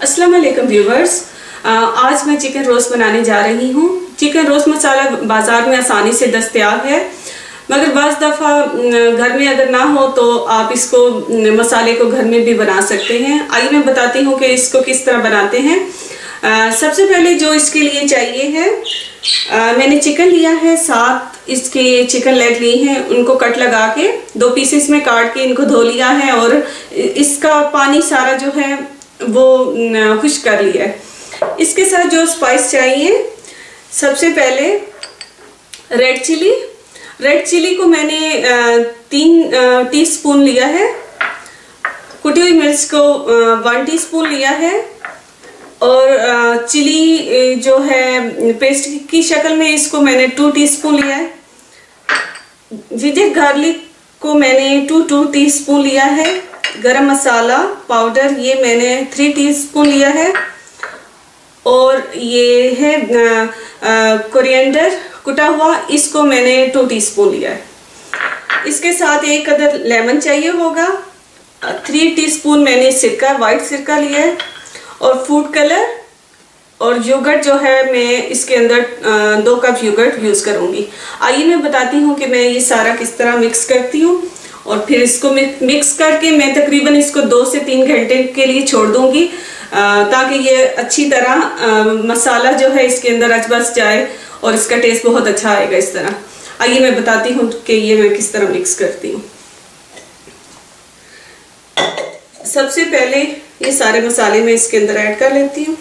अस्सलाम वालेकुम व्यूवर्स आज मैं चिकन रोस्ट बनाने जा रही हूँ। चिकन रोस्ट मसाला बाज़ार में आसानी से दस्तयाब है। मगर बज़ दफ़ा घर में अगर ना हो तो आप इसको मसाले को घर में भी बना सकते हैं। आइए मैं बताती हूँ कि इसको किस तरह बनाते हैं। आ, सबसे पहले जो इसके लिए चाहिए है आ, मैंने चिकन लिया है सात इसके चिकन लेग ली हैं। उनको कट लगा के दो पीसेस में काट के इनको धो लिया है और इसका पानी सारा जो है वो खुश कर लिया। है इसके साथ जो स्पाइस चाहिए, सबसे पहले रेड चिली रेड चिली को मैंने तीन टीस्पून लिया है। कुटी हुई मिर्च को वन टीस्पून लिया है। और चिली जो है पेस्ट की शक्ल में इसको मैंने टू टीस्पून लिया है। जिंजर गार्लिक को मैंने टू टू टीस्पून लिया है। गरम मसाला पाउडर ये मैंने थ्री टीस्पून लिया है। और ये है कोरिएंडर कुटा हुआ, इसको मैंने टू टीस्पून लिया है। इसके साथ एक अदर लेमन चाहिए होगा। थ्री टीस्पून मैंने सिरका वाइट सिरका लिया है। और फ़ूड कलर और योगर्ट जो है, मैं इसके अंदर दो कप योगर्ट यूज़ करूँगी। आइए मैं बताती हूँ कि मैं ये सारा किस तरह मिक्स करती हूँ। और फिर इसको मिक्स करके मैं तकरीबन इसको दो से तीन घंटे के लिए छोड़ दूँगी ताकि ये अच्छी तरह मसाला जो है इसके अंदर अच बस जाए और इसका टेस्ट बहुत अच्छा आएगा इस तरह। आइए मैं बताती हूँ कि ये मैं किस तरह मिक्स करती हूँ। सबसे पहले ये सारे मसाले मैं इसके अंदर ऐड कर लेती हूँ।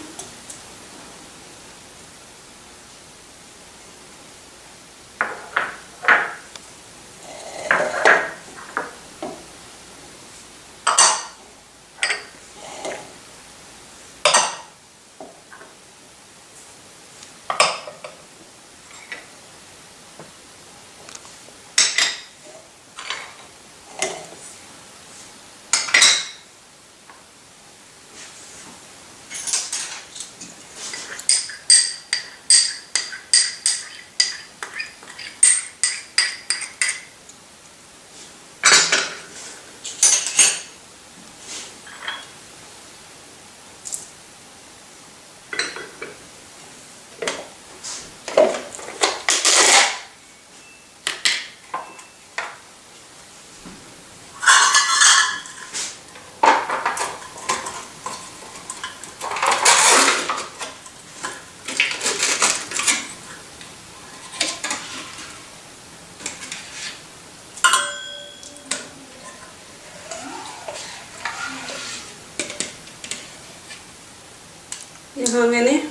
यहाँ मैंने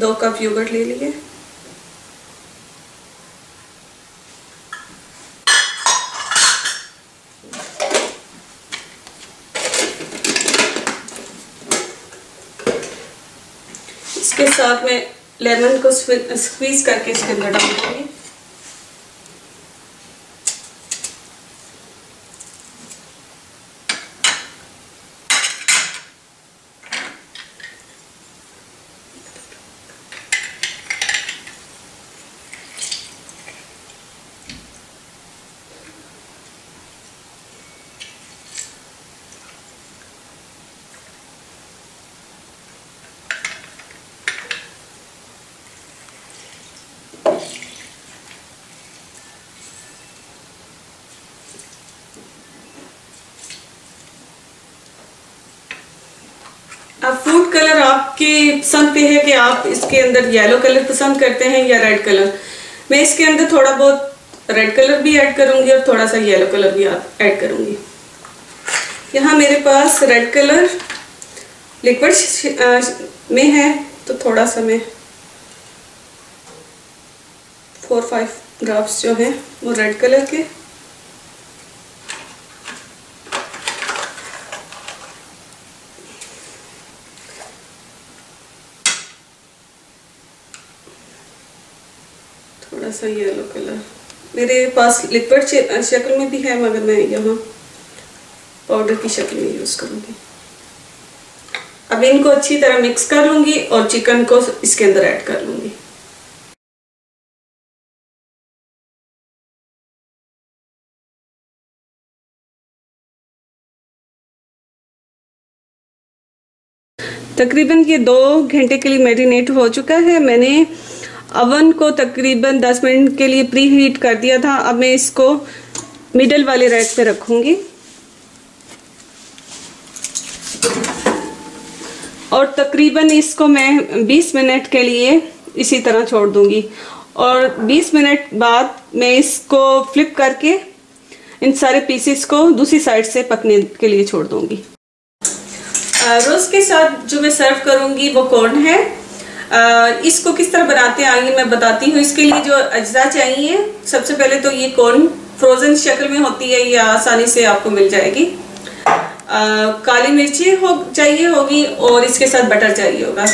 दो कप योगर्ट ले लिए। इसके साथ में लेमन को स्क्वीज करके इसके अंदर डाल दूँगी अब फ़ूड कलर आपके पसंद पे है कि आप इसके अंदर येलो कलर पसंद करते हैं या रेड कलर मैं इसके अंदर थोड़ा बहुत रेड कलर भी ऐड करूँगी और थोड़ा सा येलो कलर भी ऐड करूँगी। यहाँ मेरे पास रेड कलर लिक्विड में है तो थोड़ा सा मैं फोर फाइव ड्रॉप्स जो हैं वो रेड कलर के थोड़ा सा येलो कलर मेरे पास लिक्विड शक्ल में भी है, मगर मैं यहाँ पाउडर की शक्ल में यूज़ करूँगी। अब इनको अच्छी तरह मिक्स कर लूँगी और चिकन को इसके अंदर ऐड कर लूँगी। तकरीबन ये दो घंटे के लिए मैरिनेट हो चुका है। मैंने अवन को तकरीबन 10 मिनट के लिए प्री हीट कर दिया था। अब मैं इसको मिडल वाले रैक पे रखूँगी। और तकरीबन इसको मैं 20 मिनट के लिए इसी तरह छोड़ दूँगी। और 20 मिनट बाद मैं इसको फ्लिप करके इन सारे पीसेस को दूसरी साइड से पकने के लिए छोड़ दूँगी। रोज़ के साथ जो मैं सर्व करूँगी वो कॉर्न है। इसको किस तरह बनाते हैं आगे मैं बताती हूँ। इसके लिए जो अज्जा चाहिए सबसे पहले तो ये कॉर्न फ्रोज़न शक्ल में होती है ये आसानी से आपको मिल जाएगी। आ, काली मिर्ची हो चाहिए होगी और इसके साथ बटर चाहिए होगा।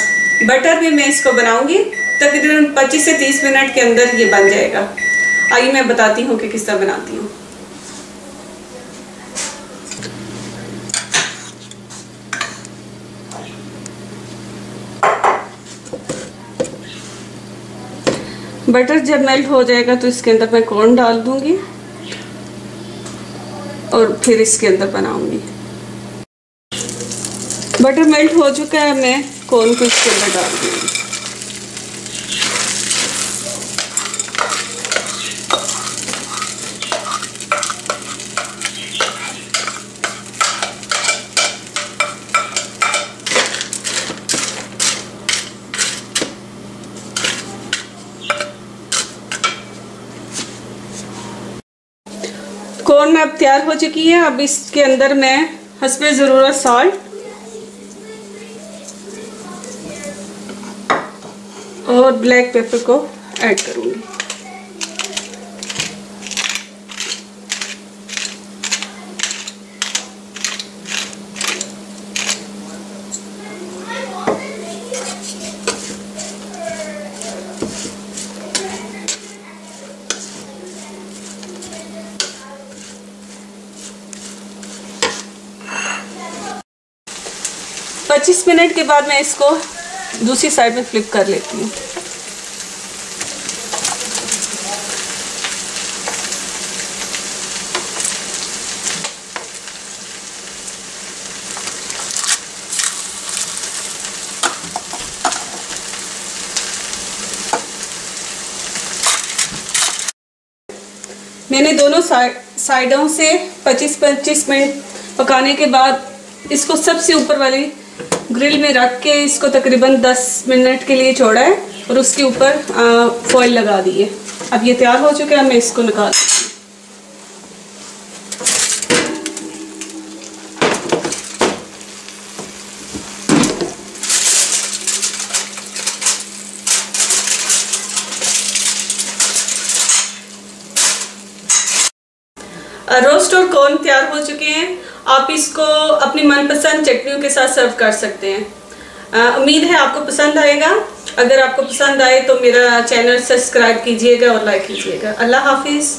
बटर में मैं इसको बनाऊँगी तकरीबन 25 से 30 मिनट के अंदर ये बन जाएगा। आइए मैं बताती हूँ कि किस तरह बनाती हूँ। बटर जब मेल्ट हो जाएगा तो इसके अंदर मैं कॉर्न डाल दूँगी और फिर इसके अंदर बनाऊँगी। बटर मेल्ट हो चुका है, मैं कॉर्न को इसके अंदर डाल दूँगी। कॉर्न अब तैयार हो चुकी है। अब इसके अंदर मैं हसबे ज़रूरत सॉल्ट और ब्लैक पेपर को ऐड करूँगी। पच्चीस मिनट के बाद मैं इसको दूसरी साइड में फ्लिप कर लेती हूँ। मैंने दोनों साइडों से 25-25 मिनट पकाने के बाद इसको सबसे ऊपर वाली ग्रिल में रख के इसको तकरीबन 10 मिनट के लिए छोड़ा है और उसके ऊपर फॉइल लगा दी है। अब ये तैयार हो चुका है मैं इसको निकाल रोस्ट और कॉर्न तैयार हो चुके हैं, आप इसको अपनी मनपसंद चटनियों के साथ सर्व कर सकते हैं। उम्मीद है आपको पसंद आएगा। अगर आपको पसंद आए तो मेरा चैनल सब्सक्राइब कीजिएगा और लाइक कीजिएगा। अल्लाह हाफिज़।